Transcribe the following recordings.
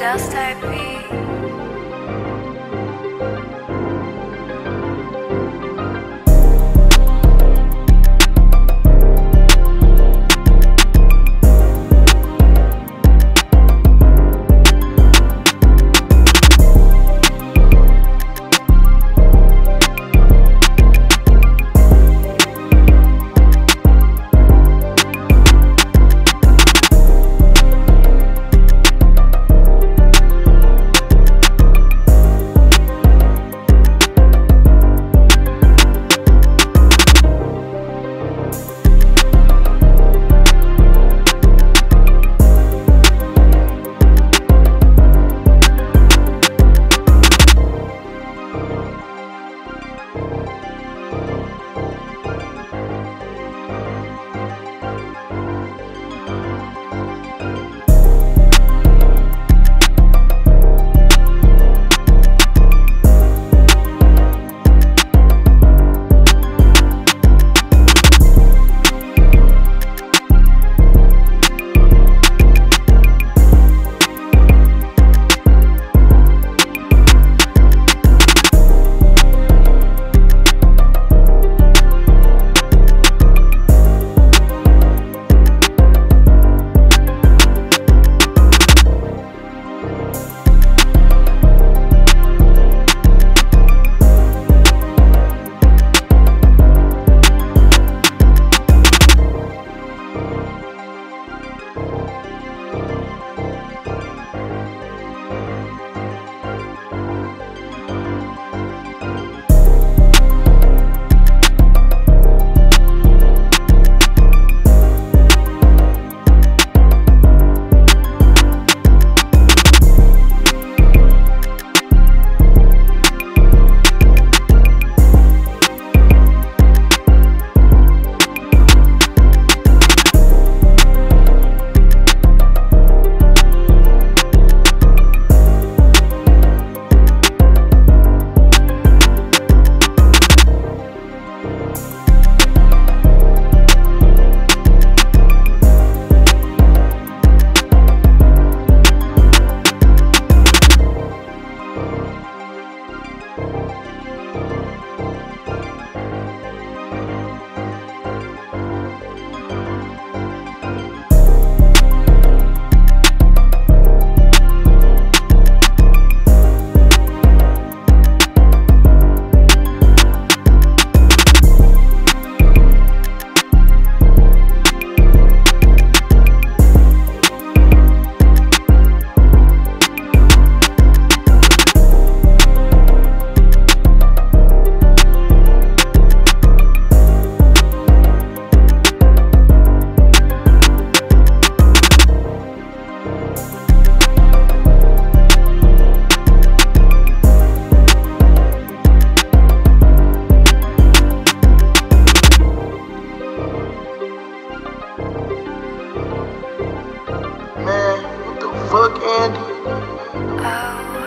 dust type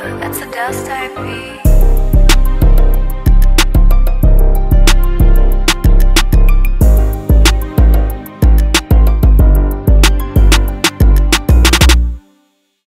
that's a dust I beat.